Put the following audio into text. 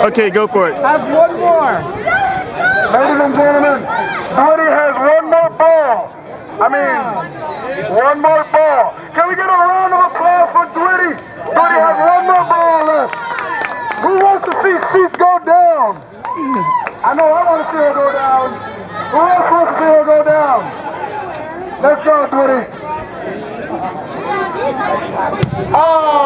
Okay, go for it. Have one more. Ladies and gentlemen, Woody has one more ball. I mean, one more ball. Can we get a round of applause for Dwitty? Dwitty has one more ball left. Who wants to see Sheets go down? I know I want to see her go down. Who else wants to see her go down? Let's go, Dwitty. Oh! Ah.